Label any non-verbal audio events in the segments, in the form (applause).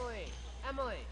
Emily! Emily!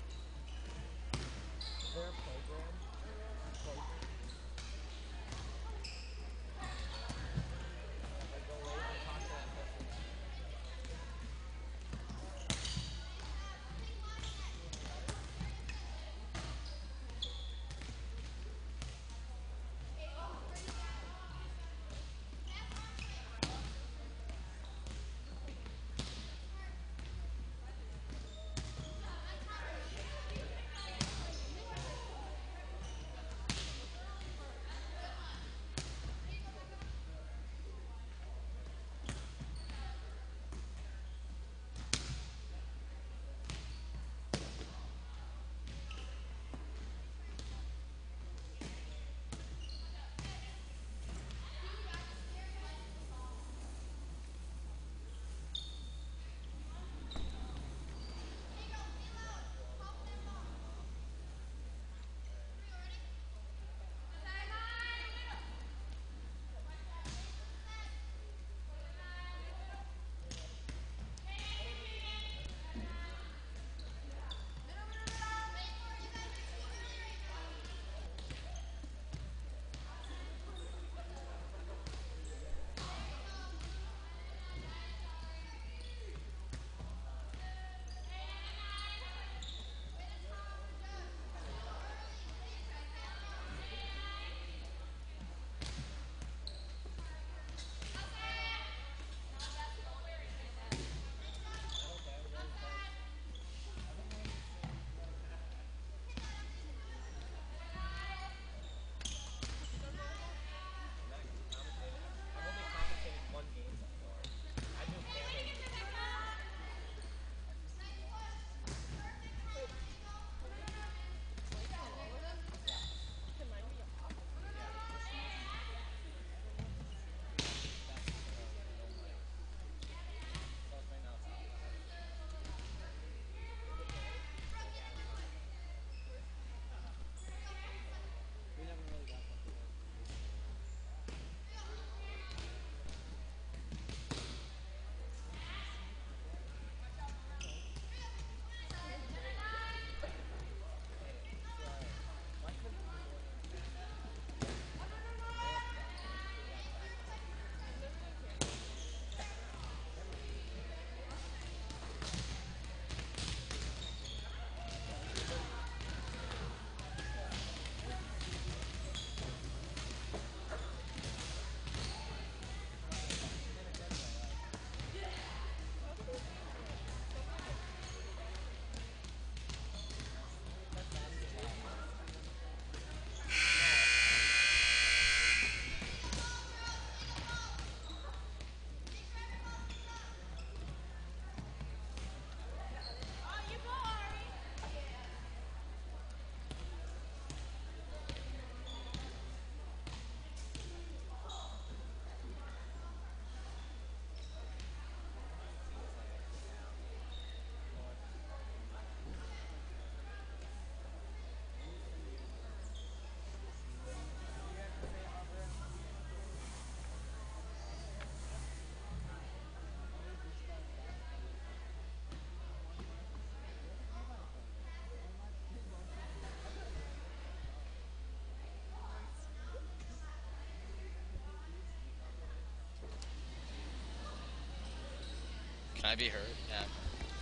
Can I be heard? Yeah.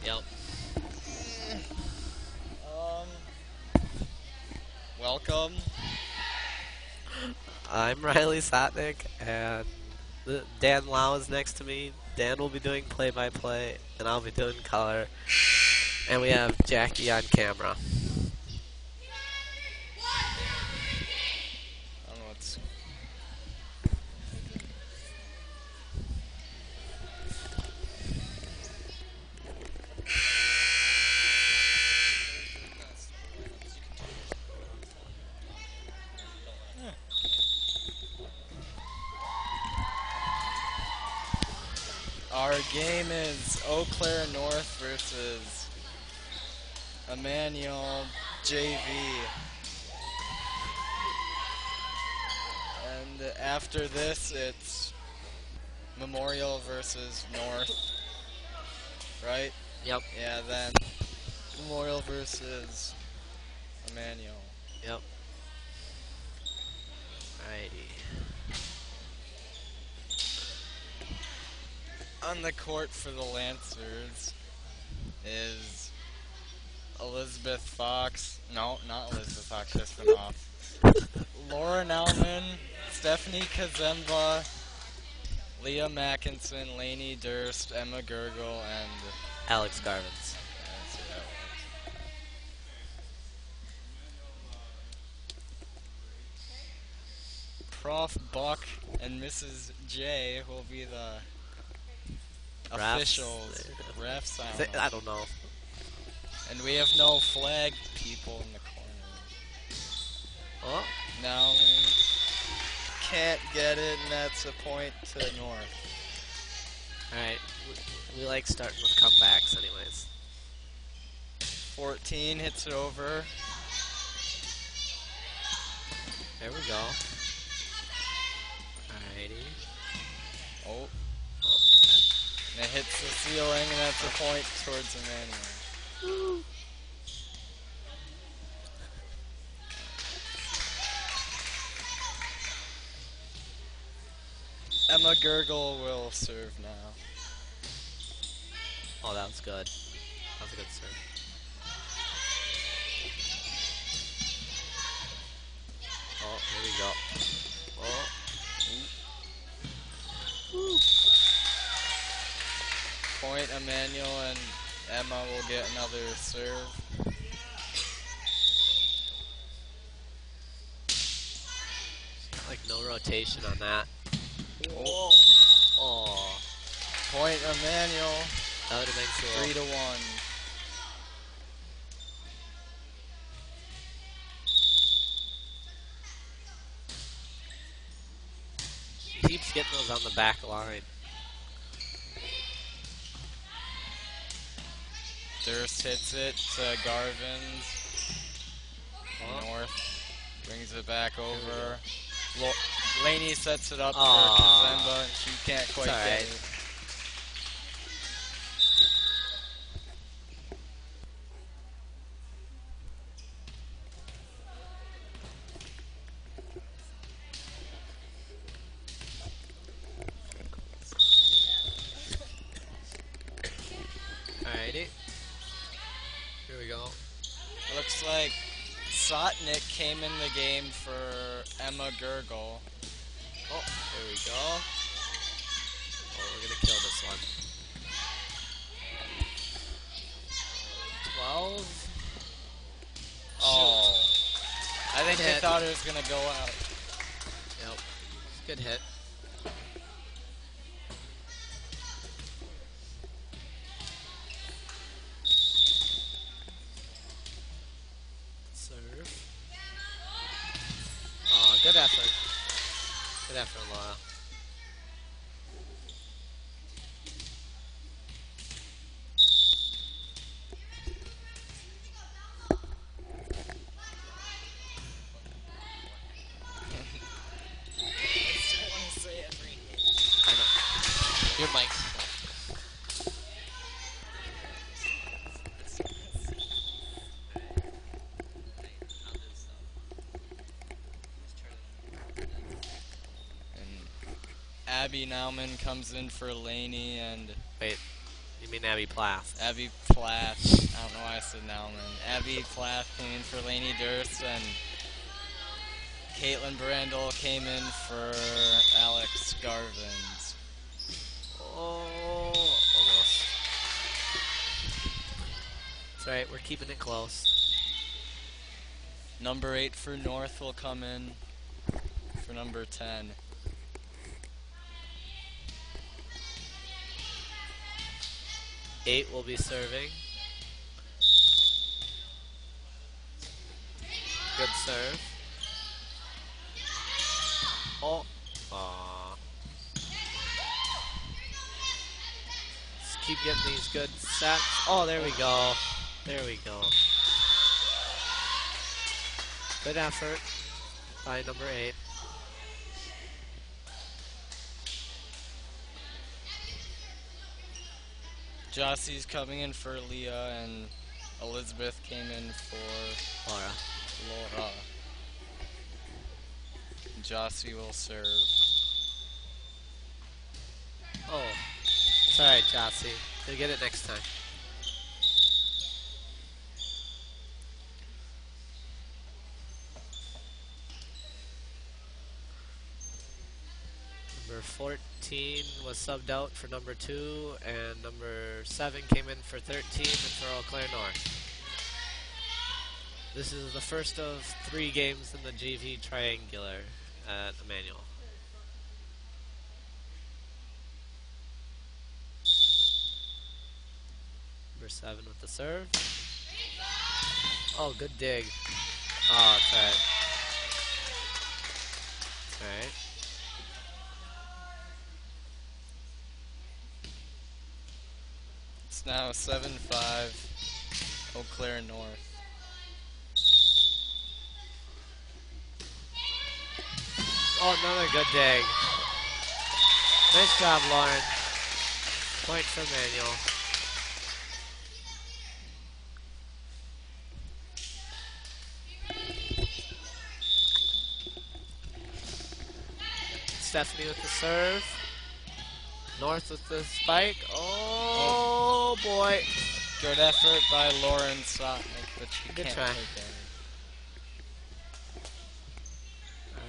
Yep. Um. Welcome. I'm Riley Sotnick, and Dan Lau is next to me. Dan will be doing play-by-play, and I'll be doing color. And we have Jackie on camera. I don't know what's. Our game is Eau Claire North versus Emmanuel JV. And after this, it's Memorial versus North. Right? Yep. Yeah, then Memorial versus Emmanuel. Yep. Alrighty. On the court for the Lancers is Elizabeth Fox. No, not Elizabeth Fox, just off. (laughs) Laura Nauman, Stephanie Kazemba, Leah Mackinson, Lainey Durst, Emma Gurgle, and Alex Garvins. that's who that was. Prof. Buck and Mrs. J will be the Refs. officials. Refs, I don't know. I don't know. And we have no flag people in the corner. Oh, No, can't get it, and that's a point to the North. alright. We, we like starting with comebacks, anyways. 14 hits it over. There we go. Alrighty. Oh, Oh, and it hits the ceiling, and that's a point towards Emmanuel. Emma (laughs) Gurgle will serve now. oh, that was good. That was a good serve. Oh, here we go. Oh, Woo. Point Emmanuel and Emma will get another serve. like no rotation on that. Oh, Oh, point Emmanuel, that would have been cool. three to one. He keeps getting those on the back line. Durst hits it to Garvin's. Oh. North brings it back over. Laney sets it up Aw. for Kazemba, and she can't quite It's get it. Alrighty. Here we go. Looks like Sotnick came in the game for Emma Gurgle. Oh, here we go. Oh, we're gonna kill this one. Twelve. Oh. I think they Hit. thought it was going to go out. Yep. Good hit. Serve. Oh, good effort. Good effort, Laura. I know. Your mic. And Abby Nauman comes in for Laney and Wait, you mean Abby Plath? Abby Plath. I don't know why I said Nauman. Abby Plath came in for Laney Durst and Caitlin Brandel came in for Alex Garvins. Oh, almost. That's right, we're keeping it close. Number 8 for North will come in for number 10. Eight will be serving. Good serve. Oh. Aw. Just keep getting these good sets. Oh, there we go. There we go. Good effort by number eight. Jossie's coming in for Leah and Elizabeth came in for Laura. Laura. Jossie will serve. Oh. It's alright, Jossie. You'll get it next time. Number 14 was subbed out for number 2, and number 7 came in for 13 and for Eau Claire North. This is the first of three games in the JV Triangular at Emmanuel. Number 7 with the serve. Oh, good dig. Oh, it's. Alright. Now 7 5, Eau Claire North. Oh, another good dig. Nice job, Lauren. Point for Manuel. Stephanie with the serve. North with the spike. Oh, boy. Good effort by Lauren Sotnick, but she Good can't try. take it.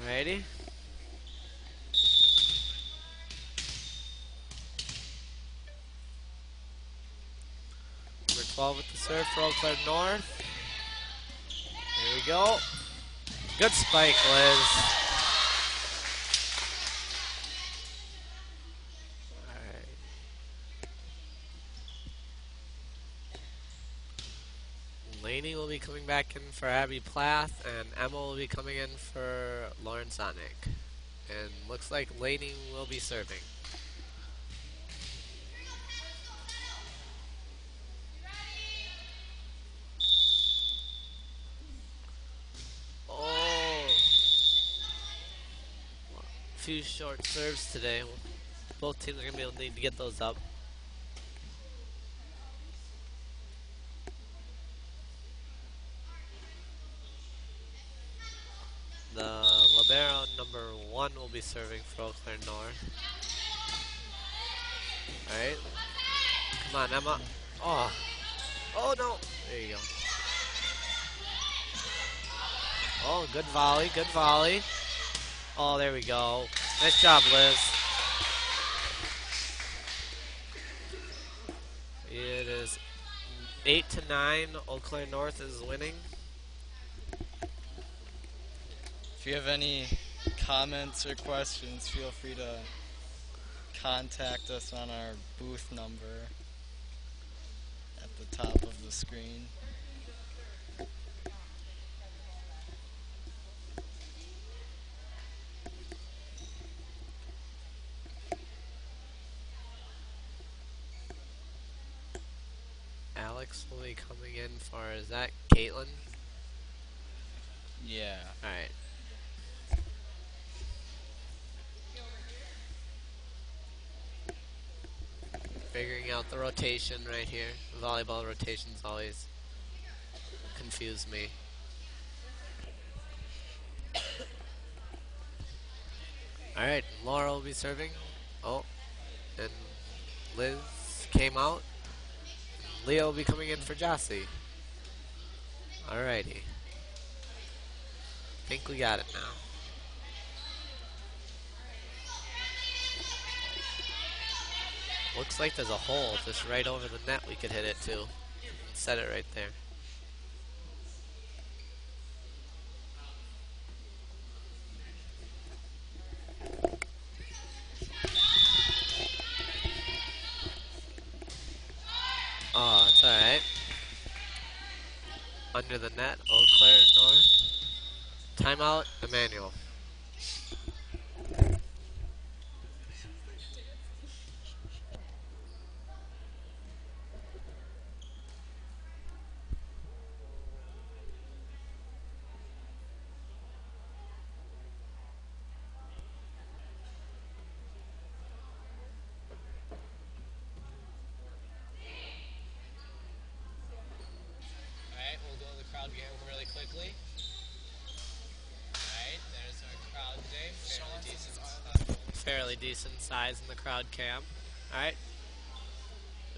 Alrighty. Number 12 with the serve for Eau Claire North. Here we go. Good spike, Liz. Back in for Abby Plath, and Emma will be coming in for Lauren Sotnick. And looks like Laney will be serving. Oh! Few short serves today. Both teams are going to be able to need to get those up. The libero number one will be serving for Eau North. Alright. Come on, Emma. Oh. Oh no. There you go. Oh, good volley, good volley. Oh, there we go. Nice job, Liz. It is eight to nine. Eau Claire North is winning. If you have any comments or questions, feel free to contact us on our booth number at the top of the screen. Alex will be coming in for is that Caitlin? Yeah. Alright. The rotation right here. Volleyball rotations always confuse me. (coughs) Alright, Laura will be serving. Oh, and Liz came out. Leo will be coming in for Jossie. Alrighty. think we got it now. Looks like there's a hole just right over the net we could hit it to. Set it right there. Oh, it's alright. Under the net, Eau Claire North. Timeout, Emmanuel. Size in the crowd cam. Alright.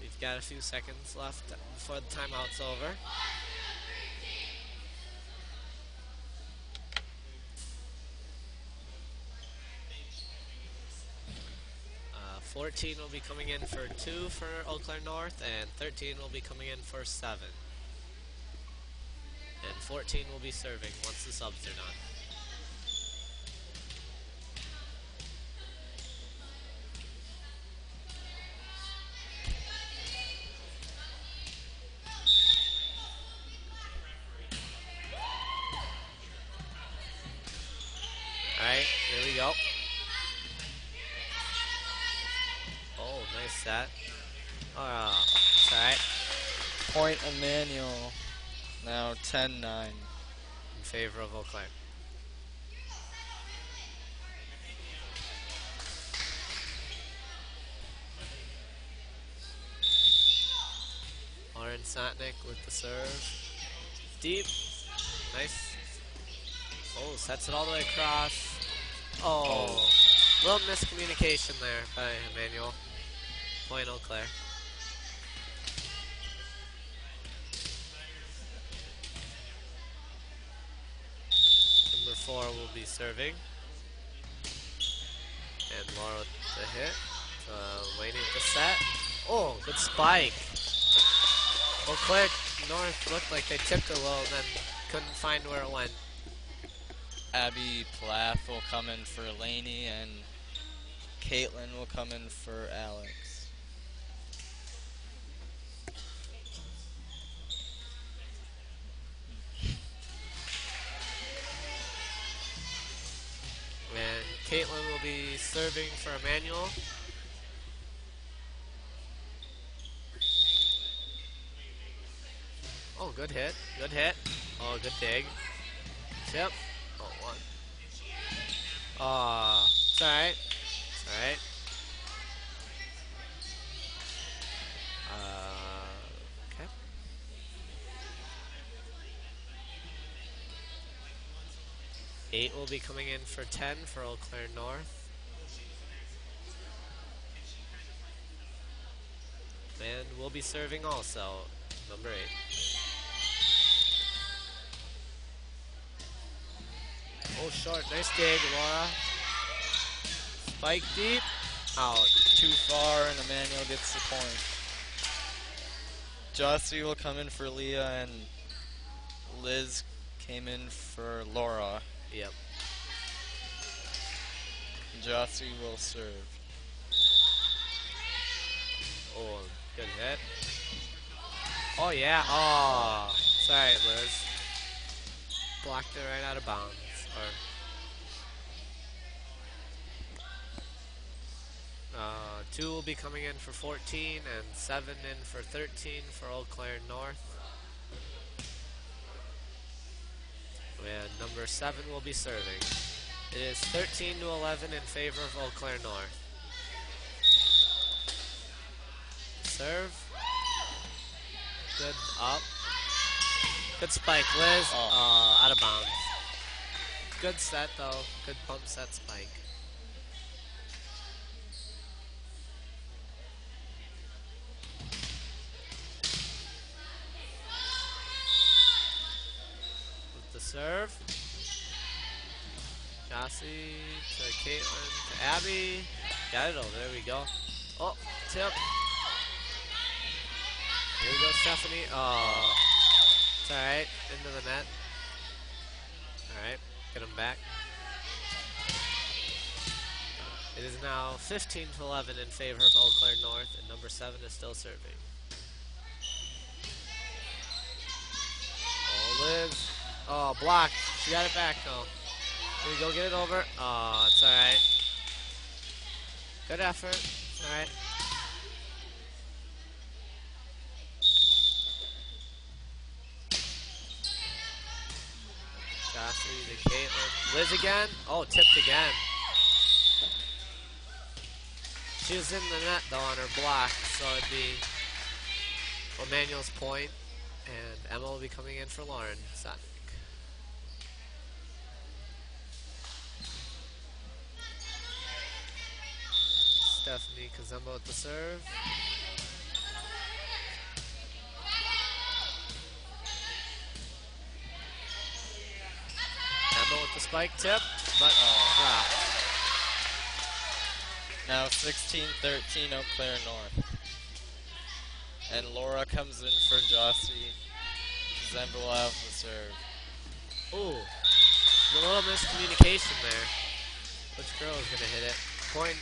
We've got a few seconds left before the timeout's over. Uh, 14 will be coming in for 2 for Claire North, and 13 will be coming in for 7. And 14 will be serving once the subs are done. 10 9. In favor of Eau Claire. Lauren Sotnick with the serve. Deep. Nice. Oh, sets it all the way across. Oh. oh. Little miscommunication there by Emmanuel. Point Eau Claire. Four will be serving. And Laura with the hit. Uh, waiting the set. Oh, good spike. Well, Claire North looked like they tipped a little and then couldn't find where it went. Abby Plath will come in for Laney, and Caitlin will come in for Alex. Serving for Emmanuel. Oh, good hit. Good hit. Oh, good dig. Tip. Oh, one. Aw, it's alright. It's alright. Uh, okay. Eight will be coming in for 10 for Eau Claire North. We'll be serving also, number eight. Oh, short. Nice dig, Laura. Spike deep. Out. Too far, and Emmanuel gets the point. Jossie will come in for Leah, and Liz came in for Laura. Yep. Jossie will serve. Oh, good hit. Oh, yeah. Oh, sorry, Liz. Blocked it right out of bounds. Or, uh, two will be coming in for 14 and seven in for 13 for Eau Claire North. And number seven will be serving. It is 13 to 11 in favor of Eau Claire North. Serve. Good up. Good spike, Liz. Oh. Uh, out of bounds. Good set though. Good pump set spike. With the serve. Jossie to Caitlin to Abby. Got it over. There we go. Oh, tip. Go, Stephanie. Oh, it's alright. Into the net. Alright, get him back. It is now 15 to 11 in favor of Eau Claire North, and number 7 is still serving. Oh, Liz. Oh, blocked. She got it back, though. Here we go, get it over. Oh, it's alright. Good effort. Alright. Jossie to Caitlin. Liz again. Oh, tipped again. She was in the net though on her block, so it'd be Emmanuel's point, and Emma will be coming in for Lauren Sotnick. Stephanie Kazemba with the serve. Emma with the spike tip, but oh, dropped. Now 16-13 Eau Claire North. And Laura comes in for Jossie. Zemba will have the serve. Ooh, a little miscommunication there. Which girl is gonna hit it? Point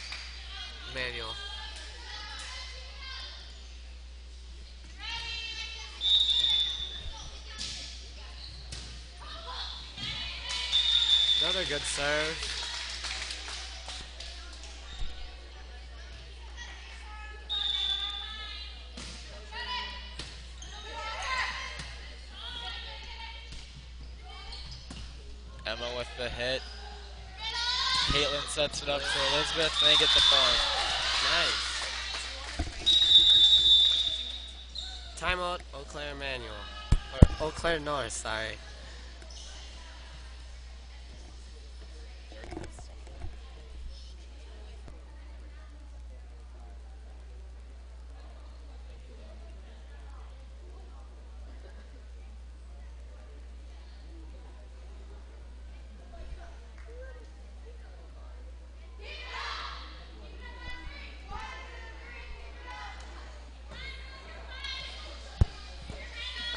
manual. Another good serve. Emma with the hit. Caitlin sets it up for Elizabeth. and They get the point. Nice. Timeout, Eau Claire Manual. Or Eau Claire North, sorry.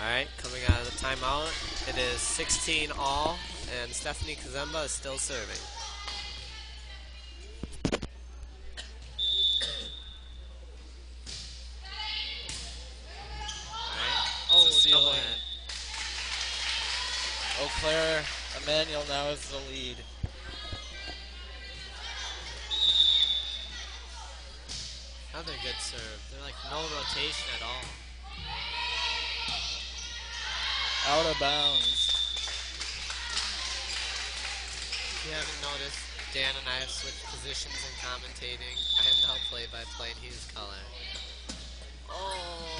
Alright, coming out of the timeout, it is 16 all, and Stephanie Kazemba is still serving. Oh, double ceiling. Eau Claire Emmanuel now is the lead. Another good serve. They're like no rotation at all. Out of bounds. If you haven't noticed, Dan and I have switched positions in commentating. I am now play-by-play and he's color. Oh.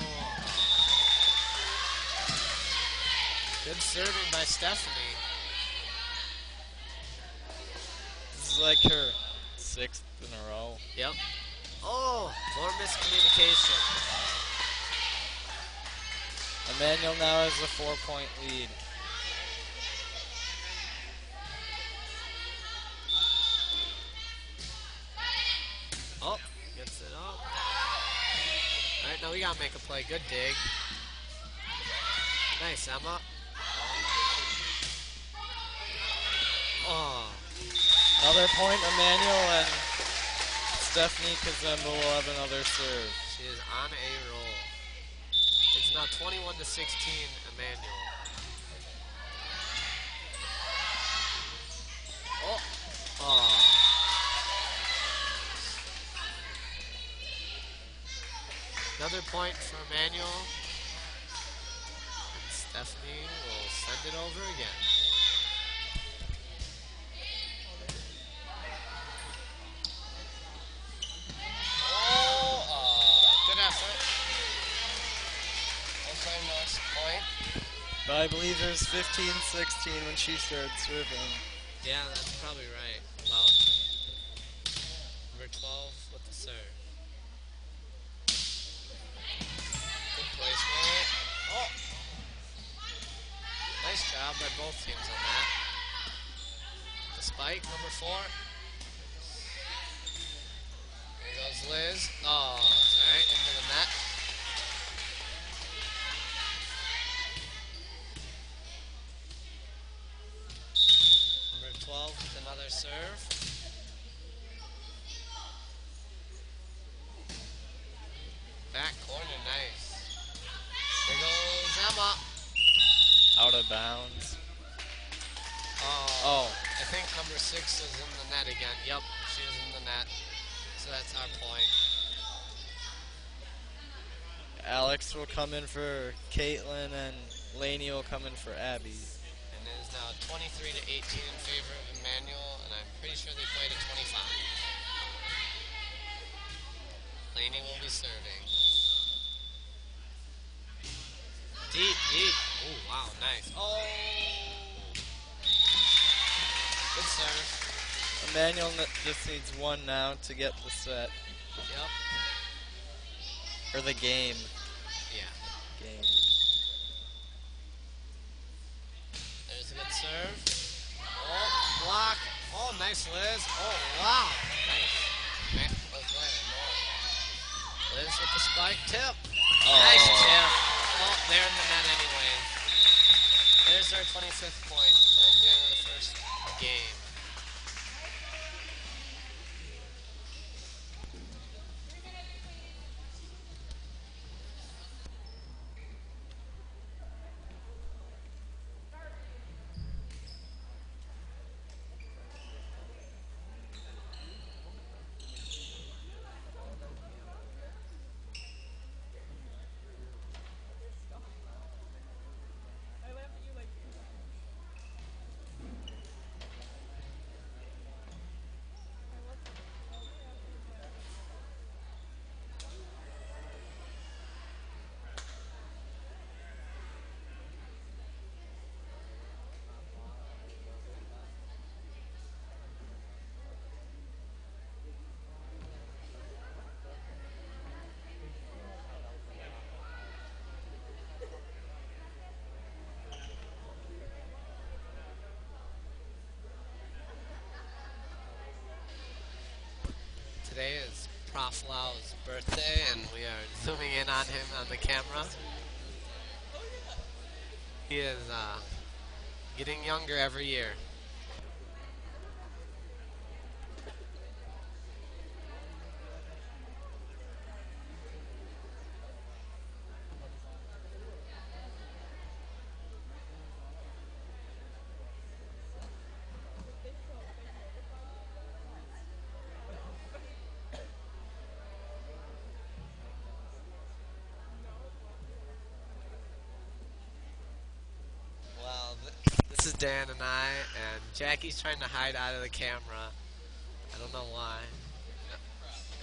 Good serving by Stephanie. This is like her sixth in a row. Yep. Oh, more miscommunication. Emmanuel now has a four-point lead. Make a play. Good dig. Nice, Emma. Oh, Another point, Emmanuel and Stephanie Kazemba will have another serve. she is on a roll. It's now 21 to 16, Emmanuel. Oh. Oh. Another point for Emmanuel. And Stephanie will send it over again. Oh, uh, good effort. Also, point. But I believe it was 15-16 when she started serving. Yeah, that's probably right. Well, number 12 with the serve. Job by both teams on that. The spike, number four. there goes Liz. Oh, it's alright, into the net. Number 12 with another serve. Will come in for Caitlin and Laney will come in for Abby. And it is now 23 to 18 in favor of Emmanuel, and I'm pretty sure they played at 25. Laney will be serving. Deep, deep. Oh, wow, nice. Oh! Good serve. Emmanuel just needs one now to get the set. Yep. Or the game. Yeah. Game. There's a good serve. Oh, block. Oh, nice Liz. Oh, wow. Nice. Nice. Liz with the spike tip. Oh. Nice tip. Oh, they're in the net anyway. There's our 25th point. That's the end of the first game. Today is Lau's birthday, and we are zooming in on him on the camera. He is uh, getting younger every year. Well, th- this is Dan and I, and Jackie's trying to hide out of the camera. I don't know why.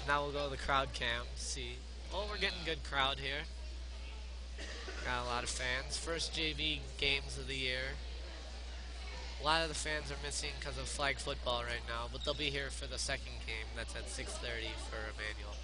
Now we'll go to the crowd cam. See. Oh, we're getting good crowd here. Got a lot of fans. First JV games of the year. A lot of the fans are missing because of flag football right now, but they'll be here for the second game. That's at 6:30 for Emmanuel.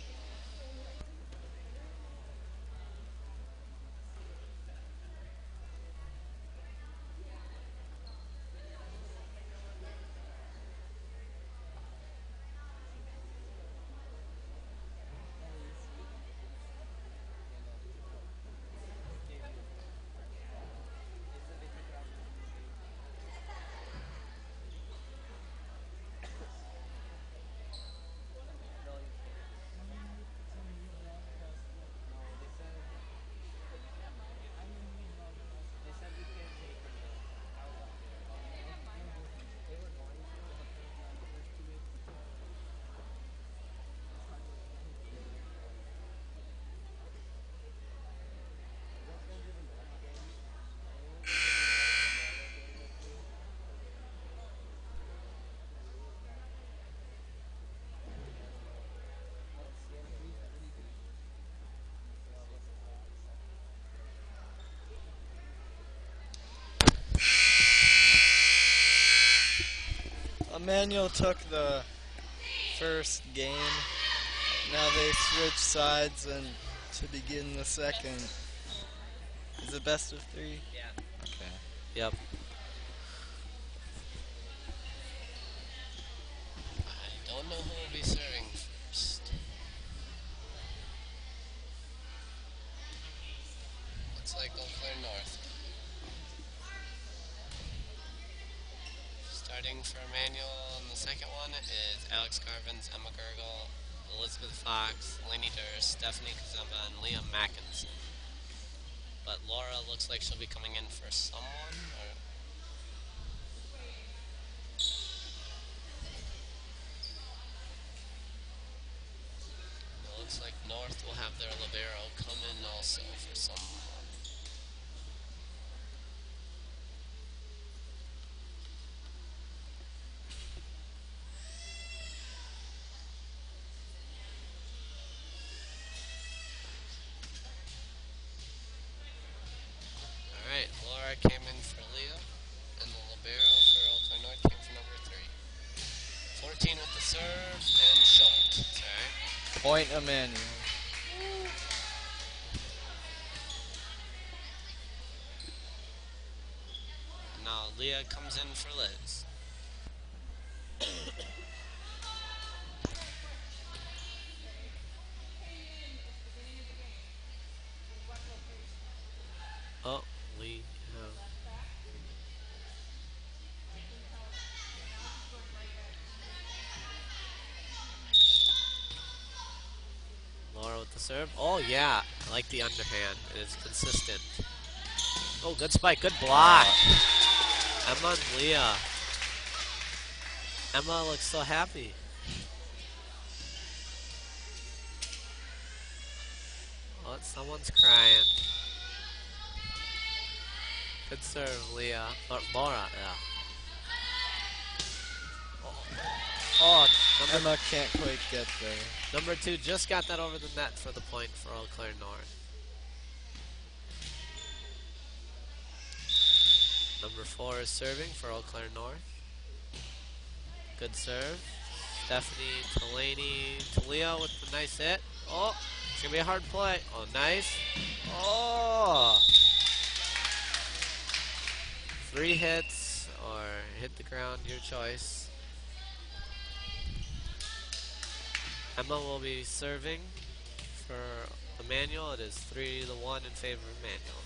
Emmanuel took the first game. Now they switch sides and to begin the second. Is it best of three? Yeah. Okay. Yep. I don't know who will be serving first. Looks like Eau Claire North. Starting for Emmanuel in the second one is Alex Garvins, Emma Gurgle, Elizabeth Fox, Lainey Durst, Stephanie Kazemba, and Leah Mackinson. But Laura looks like she'll be coming in for someone. Or it looks like North will have their libero come in also for someone. Came for number three. 14 with the serve, and short. Okay. Point Emmanuel. Now Leah comes in for Liz. oh, Lee. Oh. Laura with the serve. Oh yeah, I like the underhand. It is consistent. Oh, good spike, good block. Emma and Leah. Emma looks so happy. Oh, someone's crying. Good serve, Leah. Or Laura, yeah. Oh, oh number, Emma can't quite get there. number two just got that over the net for the point for Eau Claire North. Number four is serving for Eau Claire North. Good serve. Stephanie Delaney Talia with the nice hit. Oh, it's gonna be a hard play. Oh, nice. Oh, three hits or hit the ground, your choice. Emma will be serving for Emmanuel. It is three to one in favor of Emmanuel.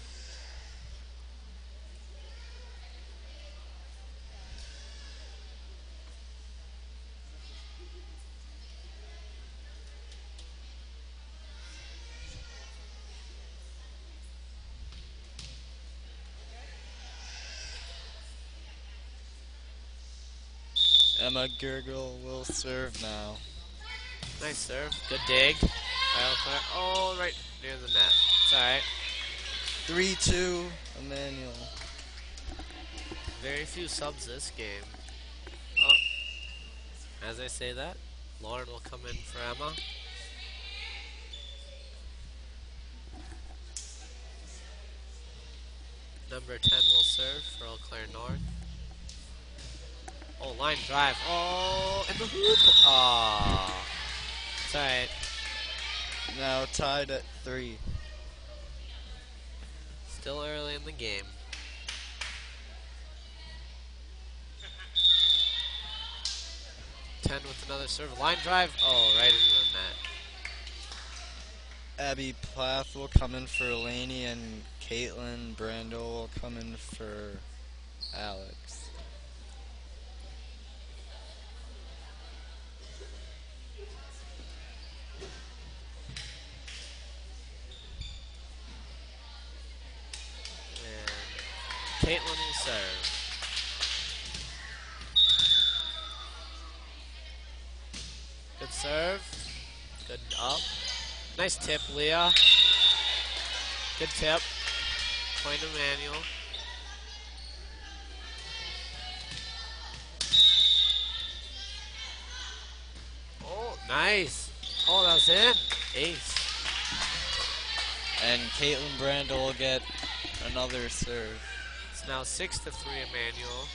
Emma Gurgle will serve now. Nice serve. Good dig. Kyle Clark. Oh, right near the net. It's alright. 3 2 Emmanuel. Very few subs this game. Oh. As I say that, Lauren will come in for Emma. Number 10 will serve for Eau Claire North. Oh, line drive. Oh, and the hoop. Oh. It's alright. Now tied at 3. Still early in the game. Ten with another serve. Line drive. Oh, right into the net. Abby Plath will come in for Laney and Caitlin Brando will come in for Alex. And Caitlin will serve. Good serve. Good up. Nice tip, Leah. Good tip. Point Emmanuel. Oh, nice. Oh, that was in. Ace. And Caitlin Brando will get another serve. Now six to three, Emmanuel.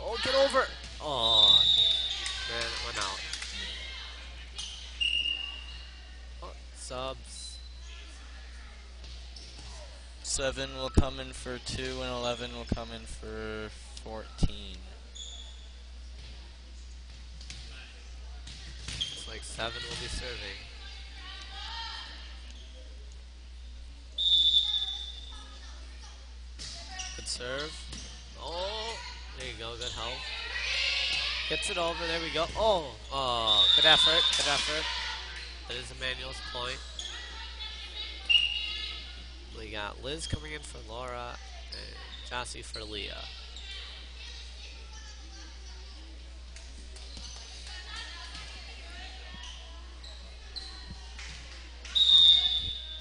Oh, get over! Oh, man, it went out. Oh, subs. 7 will come in for 2 and 11 will come in for 14. It's like seven will be serving. Good serve. Oh, there you go. Good help. Gets it over. There we go. Oh, oh, good effort. Good effort. That is Emmanuel's point. We got Liz coming in for Laura and Jossie for Leah.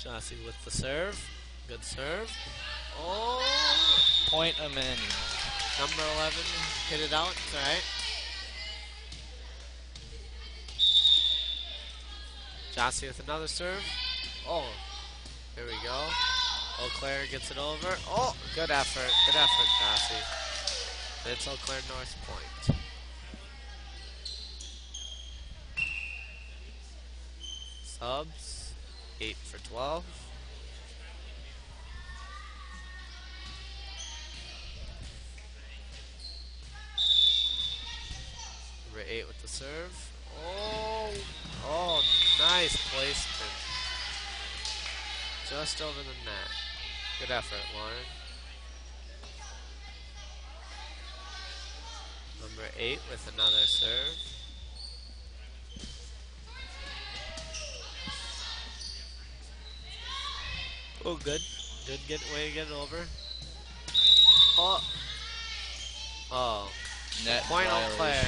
Jossie with the serve. Good serve. Oh! Point him in. Number 11 hit it out. All right. Jossie with another serve. Oh, here we go. Eau Claire gets it over. Oh, good effort. Good effort, Jossie. It's Eau Claire North Point. Subs, 8 for 12. The serve. Oh, oh, nice placement. Just over the net. Good effort, Lauren. Number 8 with another serve. Oh, good. Good get way to get it over. Oh. Oh. Net Point on Claire.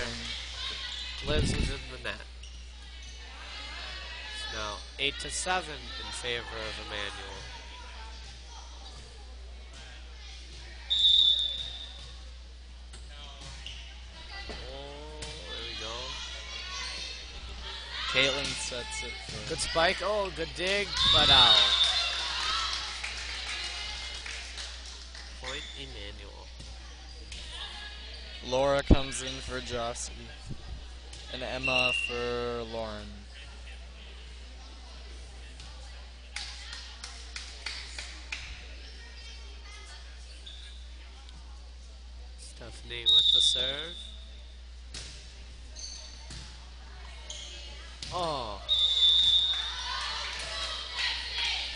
Violation. Lives was in the net. It's now 8 to 7 in favor of Emmanuel. Oh, there we go. Caitlin sets it for Good spike. Oh, good dig, but out. Point Emmanuel. Laura comes in for Josky. And Emma for Lauren. Stephanie with the serve. Oh.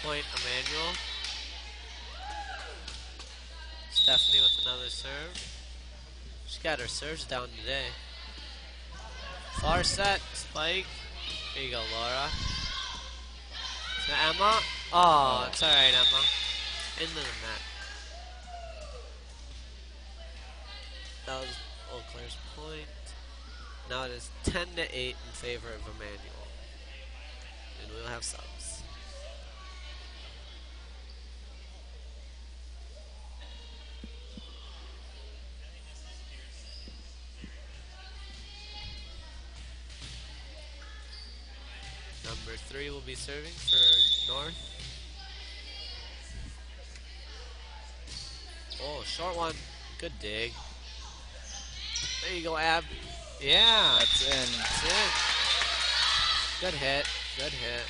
Point Emmanuel. Stephanie with another serve. She got her serves down today. Far set, spike. Here you go, Laura. To Emma. Oh, it's alright, Emma. Into the net. That was Eau Claire's point. Now it is 10 to 8 in favor of Emmanuel. And we'll have subs. Be serving for North. Oh, short one. Good dig. There you go, Ab. Yeah, That's in. that's it. Good hit. Good hit.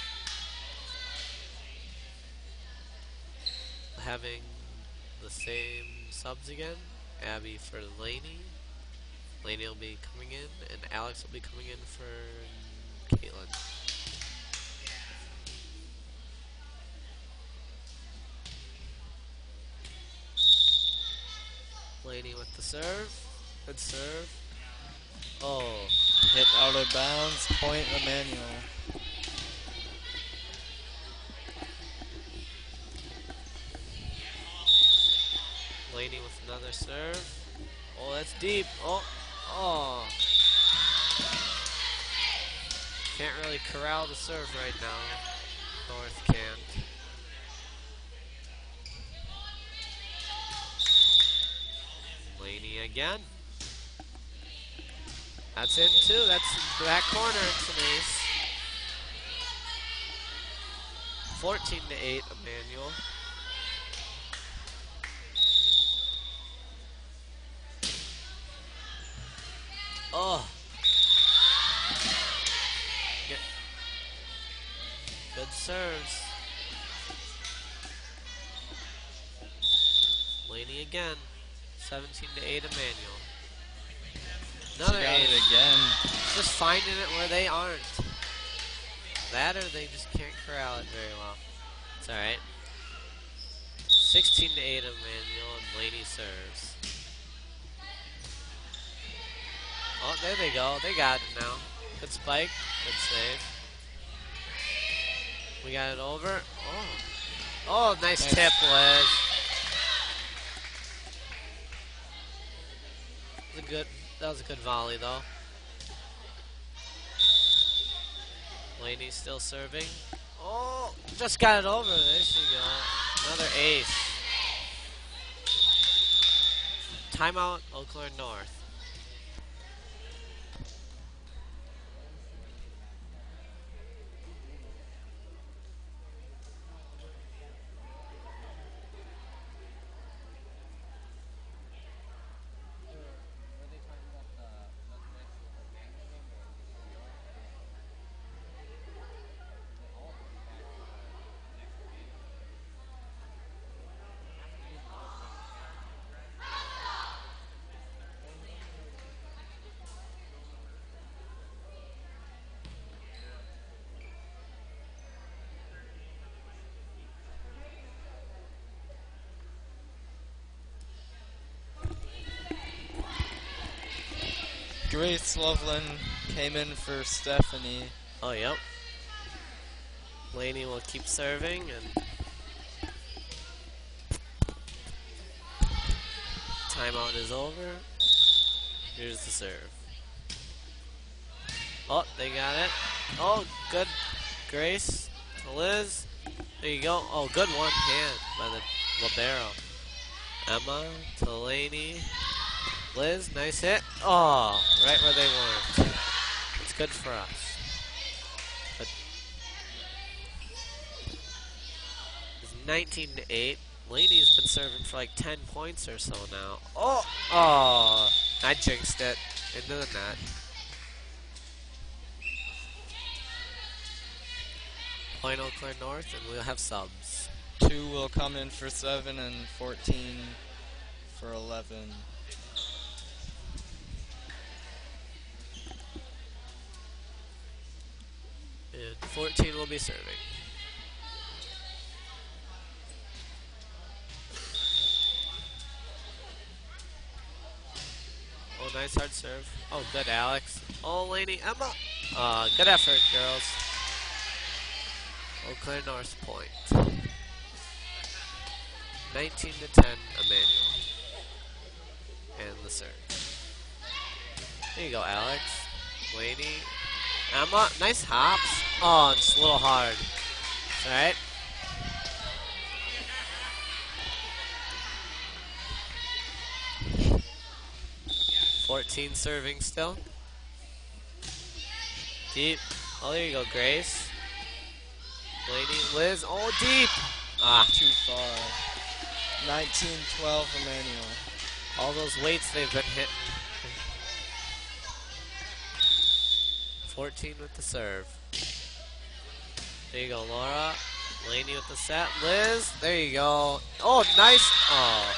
Having the same subs again. Abby for Laney. Laney will be coming in, and Alex will be coming in for Caitlin. Serve. Good serve. Oh, Hit out of bounds. Point Emmanuel. Lady with another serve. Oh, that's deep. Oh, oh. Can't really corral the serve right now. North can't. Laney again. That's in too. That's back corner. It's an ace. 14 to 8, Emmanuel. Finding it where they aren't. That or they just can't corral it very well. It's alright. 16 to 8 Emmanuel and Laney serves. Oh, there they go. They got it now. Good spike. Good save. We got it over. Oh. Oh, nice Nice. tip, Liz. That was a good that was a good volley though. Laney's still serving. Oh, just got it over. There she go. Another ace. Timeout, Claire North. Grace Loveland came in for Stephanie. Oh, yep. Laney will keep serving and timeout is over. Here's the serve. Oh, they got it. Oh, good. Grace to Liz. There you go. Oh, good one hand by the libero. Emma to Laney. Liz, nice hit. Oh, right where they want. It's good for us. But it's 19 to 8. Laney's been serving for like 10 points or so now. Oh, oh, I jinxed it into the net. Point Eau Claire North, and we'll have subs. Two will come in for 7 and 14 for 11. 14 will be serving. Oh, nice hard serve. Oh, good, Alex. Oh, Laney, Emma. Uh, good effort, girls. Claire North point. 19 to 10, Emmanuel. And the serve. There you go, Alex. Laney. Emma, nice hops. Oh, it's a little hard. Alright. Fourteen serving still. Deep. Oh, there you go, Grace. Lady Liz. Oh, deep. Ah, Too far. 19 12 Emmanuel. all those weights they've been hit. 14 with the serve. There you go, Laura. Laney with the set. Liz, there you go. Oh, nice. Oh,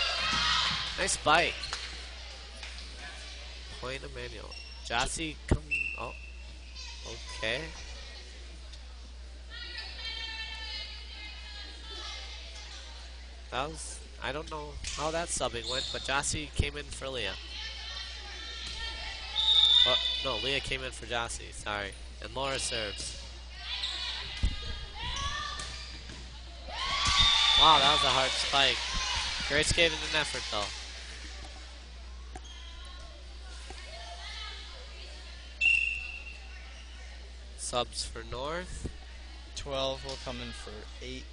nice bite. Point Emmanuel. Jossie, come. Oh, okay. That was. I don't know how that subbing went, but Jossie came in for Leah. Oh, no, Leah came in for Jossie, sorry. And Laura serves. Wow, that was a hard spike. Grace gave it an effort, though. Subs for North. 12 will come in for 8.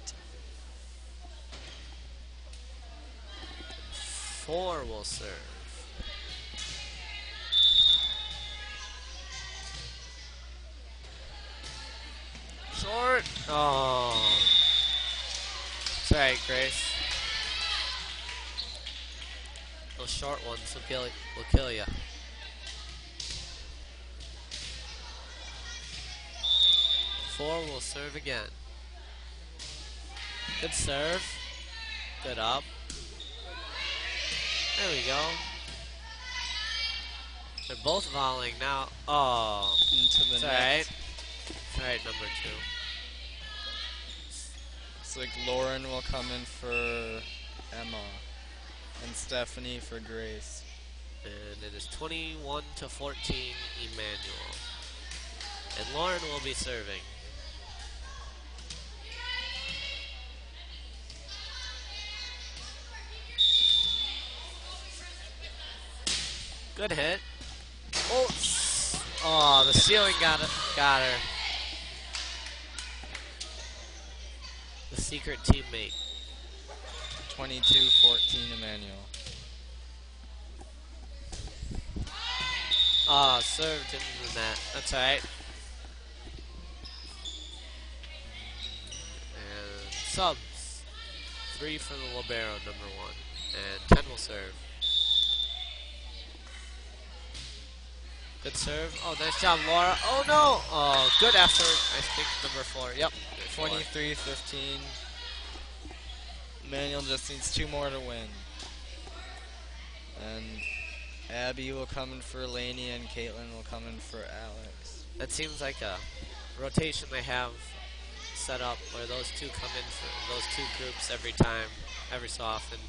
Four will serve. Short. Oh. Alright, Grace. Those short ones will kill, will kill you. Four will serve again. Good serve. Good up. There we go. They're both volleying now. Oh, Into the it's alright. It's alright, number two. Looks like Lauren will come in for Emma. And Stephanie for Grace. And it is 21 to 14, Emmanuel. And Lauren will be serving. Good hit. Oh, oh, the ceiling got it, got her. The secret teammate. 22-14 Emmanuel. Ah, served into the net. That's alright. And subs. Three for the Libero, number one. And ten will serve. Good serve. Oh, nice job, Laura. Oh, no! Oh, good effort. I think number four. Yep. Four. 23-15. Emmanuel just needs two more to win. And Abby will come in for Laney and Caitlin will come in for Alex. That seems like a rotation they have set up where those two come in for those two groups every time, every so often.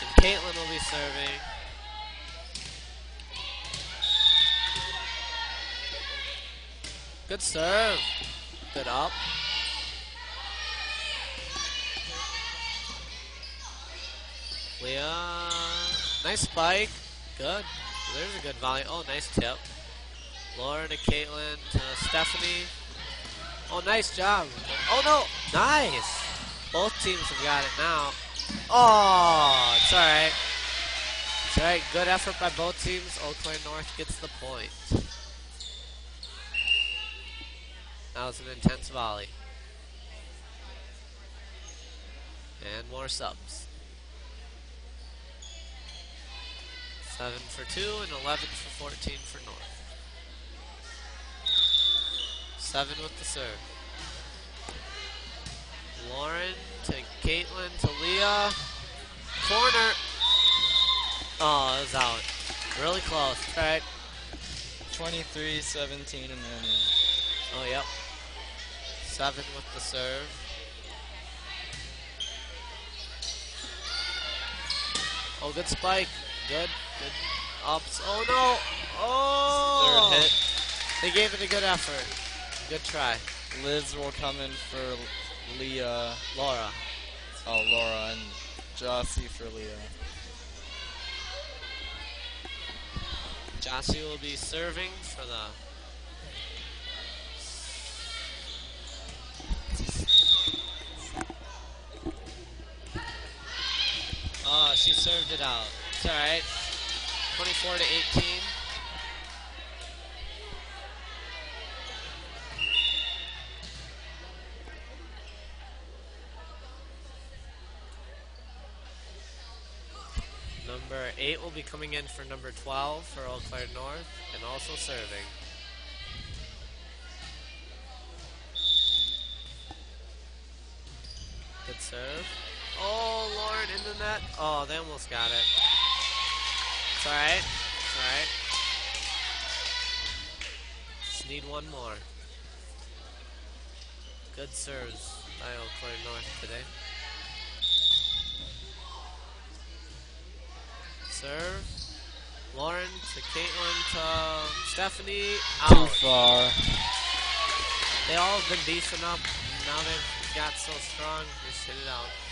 And Caitlin will be serving. Good serve. Good up. Leah. Nice spike. Good. There's a good volley. Oh, nice tip. Lauren to Caitlin to Stephanie. Oh, nice job. Oh, no. Nice. Both teams have got it now. Oh, it's all right. It's all right. Good effort by both teams. Claire North gets the point. That was an intense volley. And more subs. 7 for 2 and 11 for 14 for North. 7 with the serve. Lauren to Caitlin to Leah. Corner. Oh, it was out. Really close. Right. 23, 17, and then Oh, yep. Seven with the serve. Oh, good spike. Good. Good ups. Oh, no. Oh. third hit. They gave it a good effort. Good try. Liz will come in for Leah. Laura. Oh, Laura and Jossie for Leah. Jossie will be serving for the. Oh, she served it out. It's alright. 24 to 18. Number 8 will be coming in for number 12 for Eau Claire North and also serving. Good serve. Oh, In the net. Oh, they almost got it. It's alright. It's alright. Just need one more. Good serves by Eau Claire North today. Serve. Lauren to Caitlin to Stephanie. Out. Too far. They all have been decent up. Now they've got so strong. Just hit it out.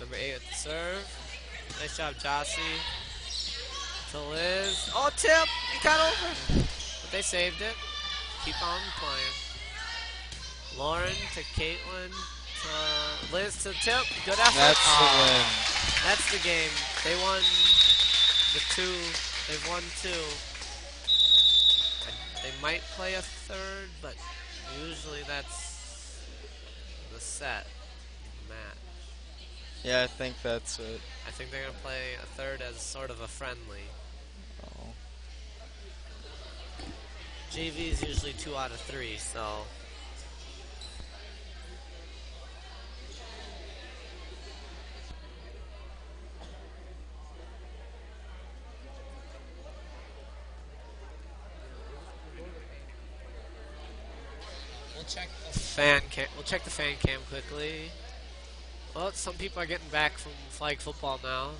Number eight at the serve. Nice job, Jossie. To Liz. Oh, tip! He got over. But they saved it. Keep on playing. Lauren to Caitlin. To Liz to tip. Good effort. That's Oh. the ah, win. That's the game. They won the two. They've won two. They might play a third, but usually that's the set. Yeah, I think that's it. I think they're gonna play a third as sort of a friendly. Oh. JV is usually two out of three, so We'll check the fan cam. We'll check the fan cam quickly. Well, some people are getting back from flag football now.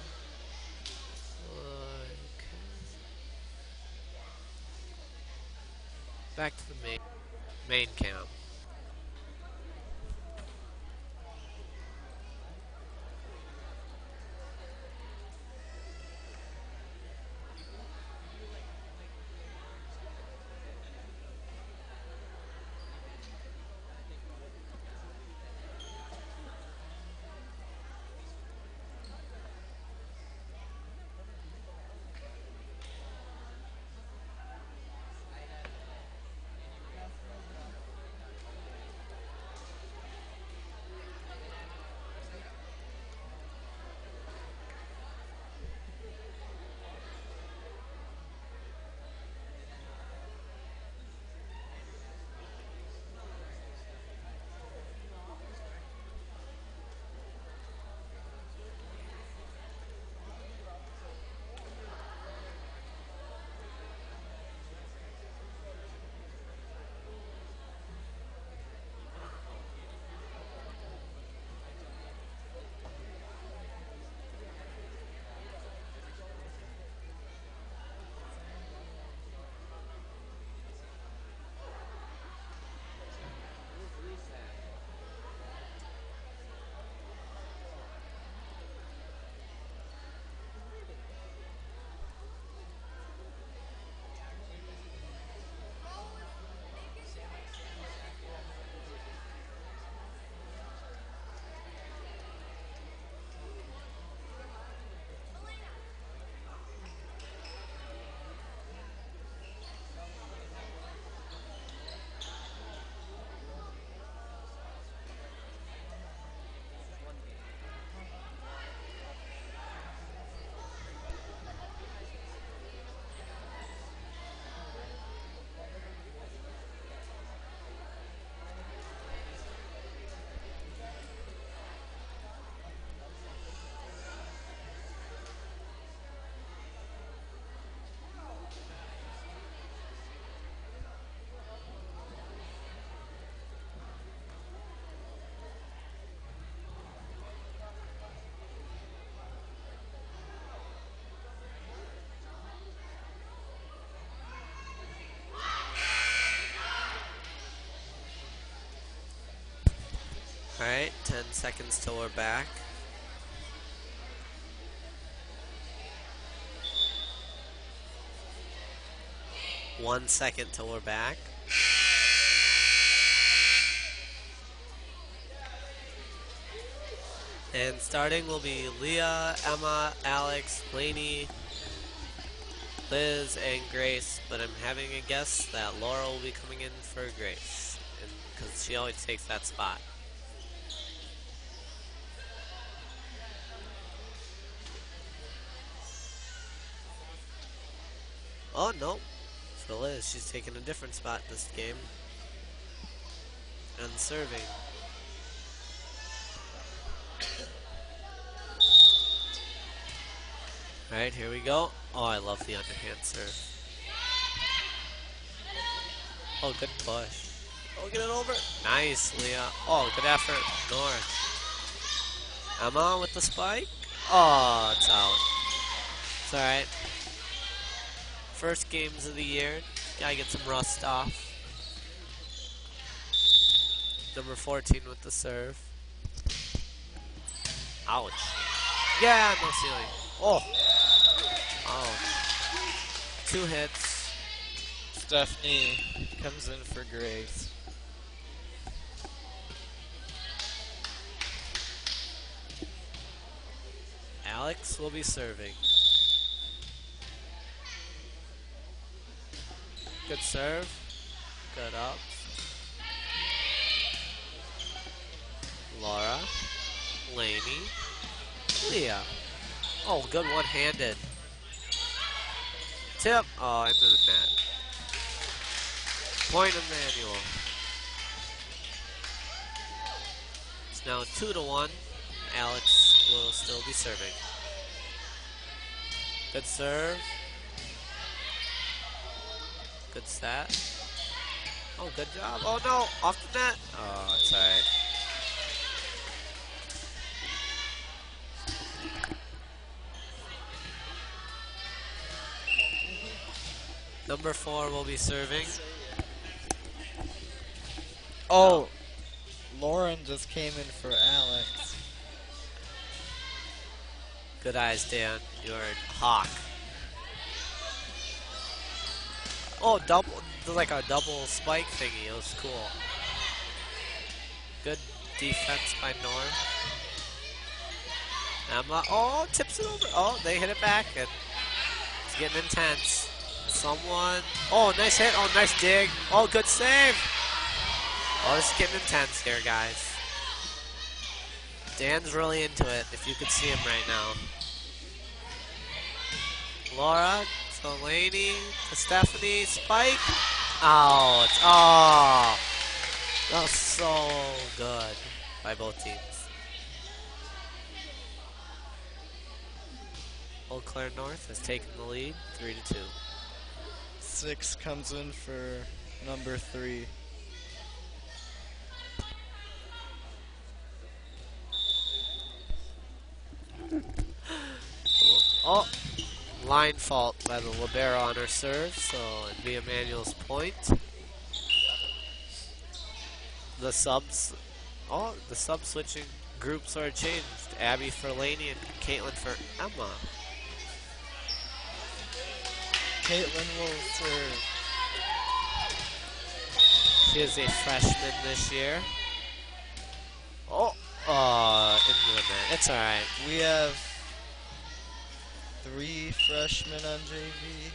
Back to the main main cam. 10 seconds till we're back. One second till we're back. And starting will be Leah, Emma, Alex, Lainey, Liz, and Grace. But I'm having a guess that Laura will be coming in for Grace. Because she always takes that spot. Oh, no. For Liz, she's taking a different spot this game. And serving. Alright, here we go. Oh, I love the underhand serve. Oh, good push. Oh, get it over. Nice, Leah. Oh, good effort. North. Emma with the spike. Oh, it's out. It's alright. First games of the year. Gotta get some rust off. Number 14 with the serve. Ouch. Yeah, no ceiling. Oh. Ouch. Two hits. Stephanie comes in for Grace. Alex will be serving. Good serve. Good up. Laura. Laney. Leah. Oh, good one-handed. Tip. Oh, I moved that. Point of manual. It's now two to one. Alex will still be serving. Good serve. Good set. Oh, good job. Oh no, off the net. Oh, it's alright. Number four will be serving. Oh, Lauren just came in for Alex. Good eyes, Dan. You're a hawk. Oh, double, like a double spike thingy. It was cool. Good defense by North. Emma, oh, tips it over. Oh, they hit it back, and it's getting intense. Someone, oh, nice hit. Oh, nice dig. Oh, good save. Oh, this is getting intense here, guys. Dan's really into it, if you could see him right now. Laura to Laney to Stephanie. Spike. Out. Oh. That was so good by both teams. Eau Claire North has taken the lead, 3 to 2. Six comes in for number three. (laughs) Oh, line fault by the libero on her serve, so it'd be Immanuel's point. The subs, oh, the sub switching groups are changed. Abby for Laney and Caitlin for Emma. Caitlin will serve. She is a freshman this year. Oh, uh, into the net. It's alright. We have three freshmen on JV,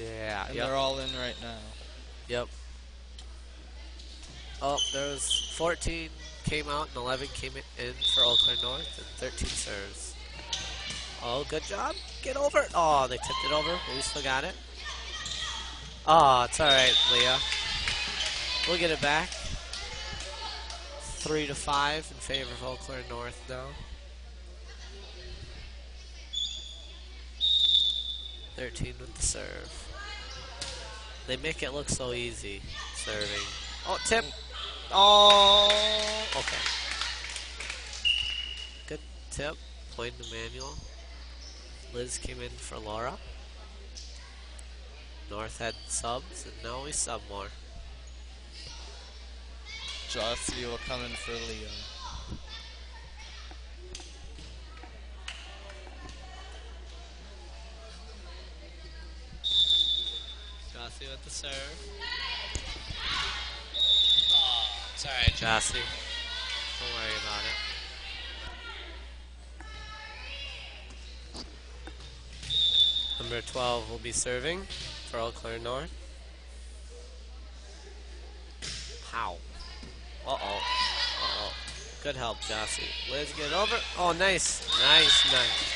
Yeah. and Yep. they're all in right now. Yep. Oh, there was 14 came out and 11 came in for Claire North and 13 serves. Oh, good job. Get over it. Oh, they tipped it over, but we still got it. Oh, it's alright, Leah. We'll get it back. Three to five in favor of Eau Claire North now. Thirteen with the serve. They make it look so easy serving. Oh, tip. Oh, okay. Good tip. Point to manual. Liz came in for Laura. North had subs, and now we sub more. Jossie will come in for Leo. Jossie with the serve. Oh, it's alright, Jossie. Don't worry about it. Number 12 will be serving for Eau Claire North. How? Uh oh. Uh oh. Good help, Jossie. Liz, get over. Oh, nice. Nice, nice.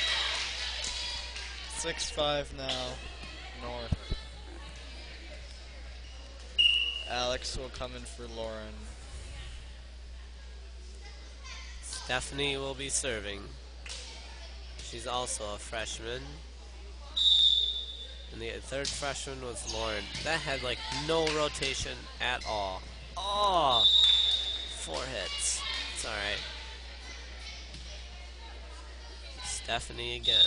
Six five now. North. Alex will come in for Lauren. Stephanie will be serving. She's also a freshman. And the third freshman was Lauren. That had like no rotation at all. Oh! Four hits. It's alright. Stephanie again.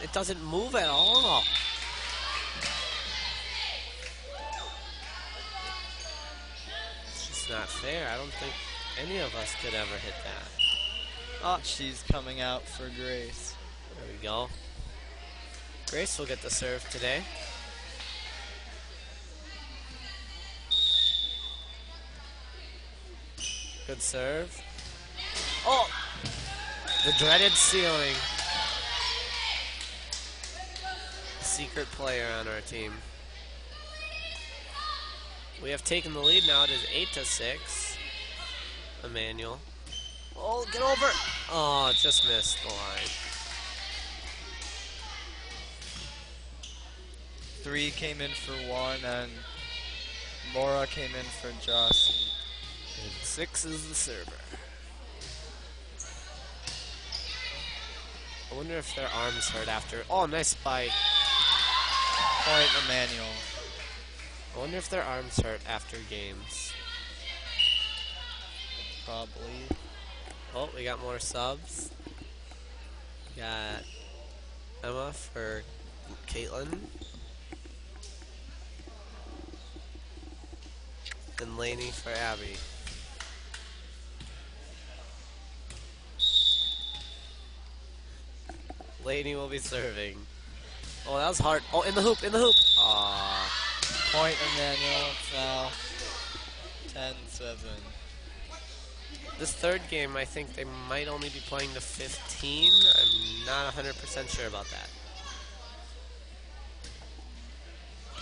It doesn't move at all. Not fair. I don't think any of us could ever hit that. Oh, she's coming out for Grace. There we go. Grace will get the serve today. Good serve. Oh! The dreaded ceiling. Secret player on our team. We have taken the lead now. It is 8 to 6. Immanuel. Oh, get over! Oh, just missed the line. Three came in for one, and Laura came in for Jossie. And six is the server. I wonder if their arms hurt after. Oh, nice spike. Point Immanuel. I wonder if their arms hurt after games. Probably. Oh, we got more subs. We got Emma for Caitlin. And Laney for Abby. Laney will be serving. Oh, that was hard. Oh, in the hoop, in the hoop. Aw. Point Immanuel. It's uh, now 10-7. This third game, I think they might only be playing the 15. I'm not 100% sure about that.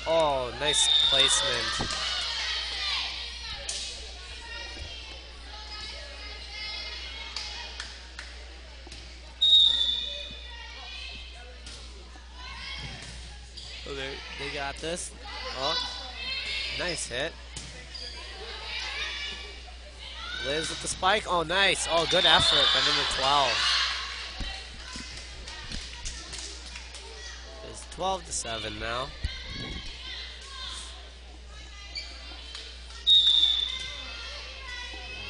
Oh, nice placement. They, they got this. Oh, nice hit. Liz with the spike. Oh, nice. Oh, good effort by number 12. It's 12 to 7 now.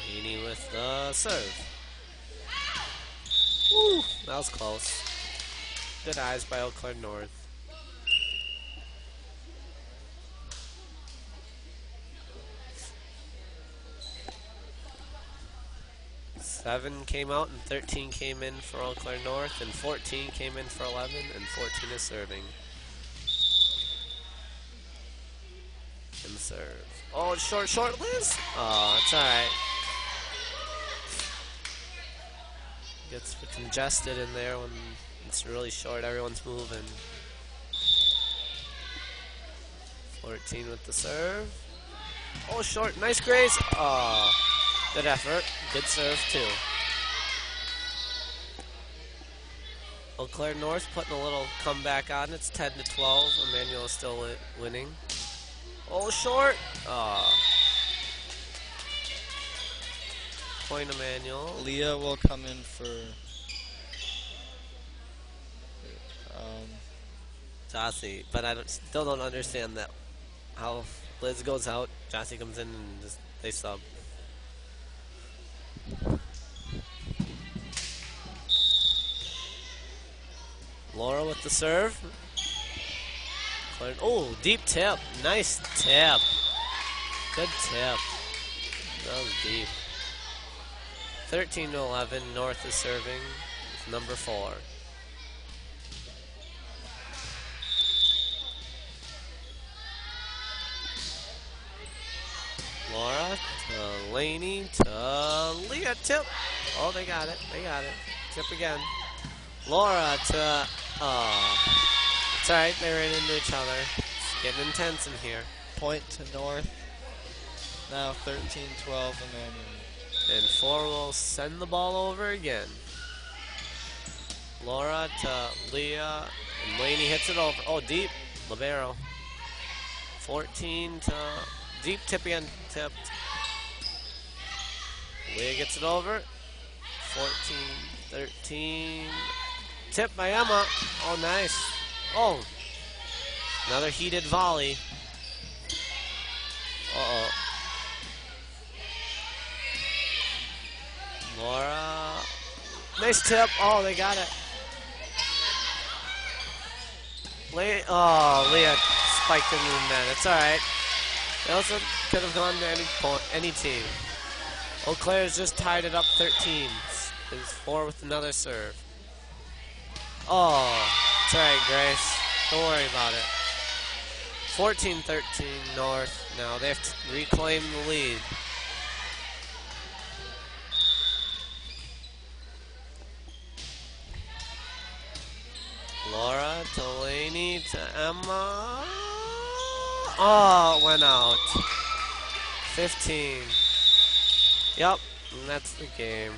Heaney with the serve. Woo, that was close. Good eyes by Claire North. Seven came out and 13 came in for Eau Claire North and 14 came in for 11 and 14 is serving. And serve. Oh, it's short, short, Liz. Oh, it's alright. Gets congested in there when it's really short. Everyone's moving. 14 with the serve. Oh, short. Nice grace. Oh, good effort. Good serve, too. Eau Claire North putting a little comeback on. It's 10 to 12. Immanuel is still winning. Oh, short. Oh. Point Immanuel. Leah will come in for. Um, Jossie, but I don't, still don't understand that how Liz goes out, Jossie comes in, and just they sub. Laura with the serve. Oh, deep tap. Nice tap. Good tap. That was deep. 13 to 11. North is serving with number 4. Laura to Laney to Leah Tip. Oh, they got it. They got it. Tip again. Laura to Oh. It's alright. They ran into each other. It's getting intense in here. Point to North. Now 13-12 Immanuel. And four will send the ball over again. Laura to Leah. And Laney hits it over. Oh, deep. Libero. 14 to deep tip again. Tipped. Leah gets it over. 14, 13. Tip by Emma. Oh, nice. Oh. Another heated volley. Uh-oh. Laura. Nice tip. Oh, they got it. Le- oh, Leah spiked it in the net. It's alright. It also could have gone to any point, any team. Eau Claire's just tied it up 13. Is four with another serve. Oh, it's alright, Grace. Don't worry about it. 14-13 North. Now they have to reclaim the lead. Laura, to Delaney to Emma. Oh, it went out. 15. Yep, that's the game.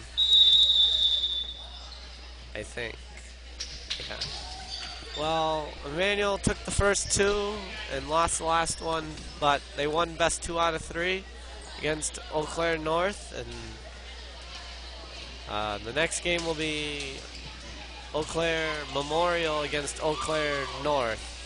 I think. Yeah. Well, Immanuel took the first two and lost the last one, but they won best two out of three against Eau Claire North, and uh, the next game will be Eau Claire Memorial against Eau Claire North.